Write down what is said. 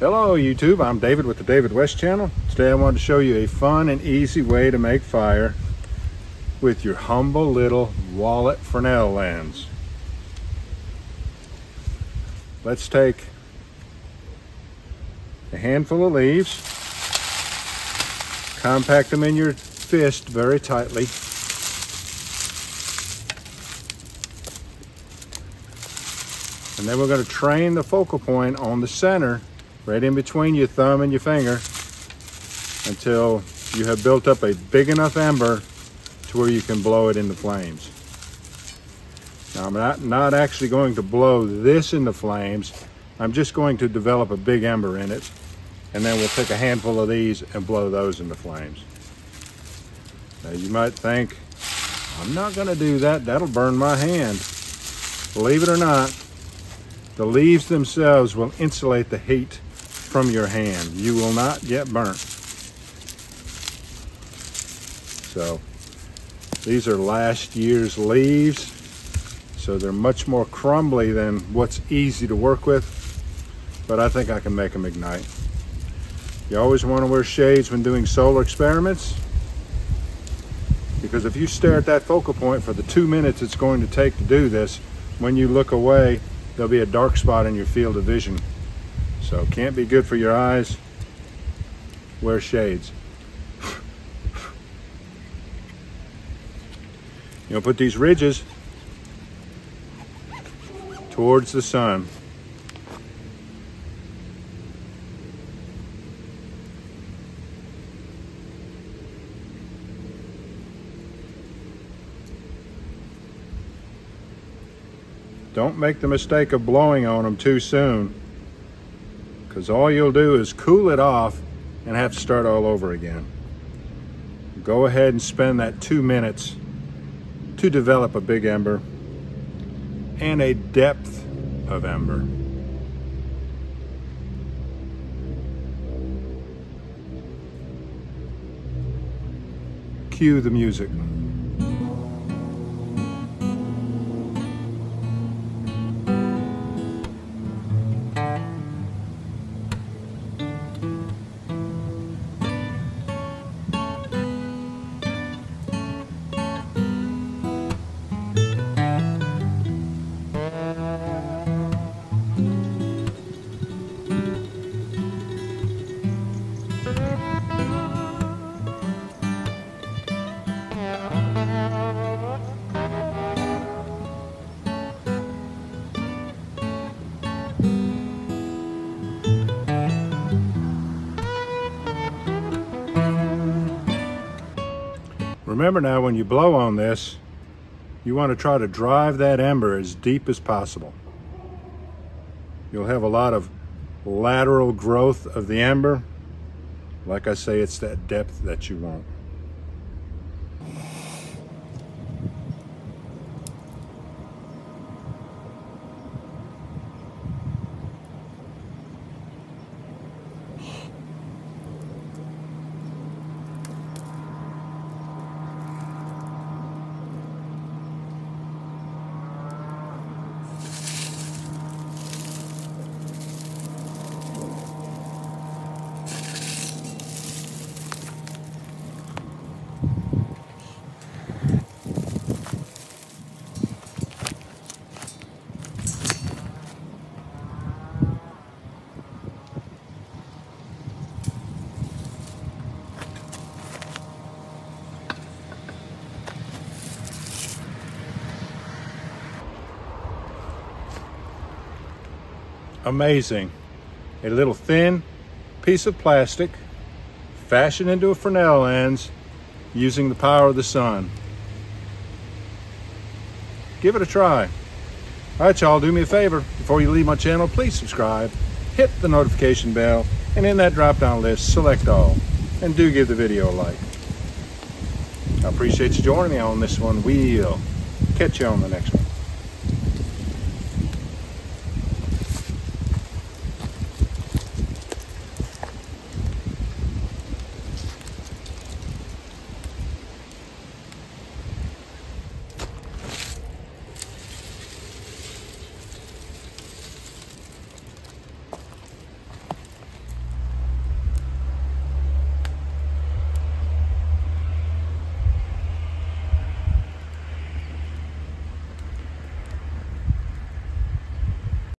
Hello YouTube, I'm David with the David West channel. Today I wanted to show you a fun and easy way to make fire with your humble little wallet Fresnel lens. Let's take a handful of leaves, compact them in your fist very tightly, and then we're going to train the focal point on the center right in between your thumb and your finger until you have built up a big enough ember to where you can blow it into flames. Now I'm not, not actually going to blow this into flames. I'm just going to develop a big ember in it and then we'll take a handful of these and blow those into flames. Now you might think, I'm not gonna do that, that'll burn my hand. Believe it or not, the leaves themselves will insulate the heat from your hand. You will not get burnt. So these are last year's leaves. So they're much more crumbly than what's easy to work with, but I think I can make them ignite. You always want to wear shades when doing solar experiments because if you stare at that focal point for the two minutes it's going to take to do this, when you look away, there'll be a dark spot in your field of vision so can't be good for your eyes. Wear shades. You'll put these ridges towards the sun. Don't make the mistake of blowing on them too soon because all you'll do is cool it off and have to start all over again. Go ahead and spend that two minutes to develop a big ember and a depth of ember. Cue the music. Remember now, when you blow on this, you want to try to drive that ember as deep as possible. You'll have a lot of lateral growth of the ember. Like I say, it's that depth that you want. Amazing. A little thin piece of plastic fashioned into a Fresnel lens using the power of the sun. Give it a try. All right, y'all, do me a favor. Before you leave my channel, please subscribe, hit the notification bell, and in that drop-down list, select all. And do give the video a like. I appreciate you joining me on this one. We'll catch you on the next one.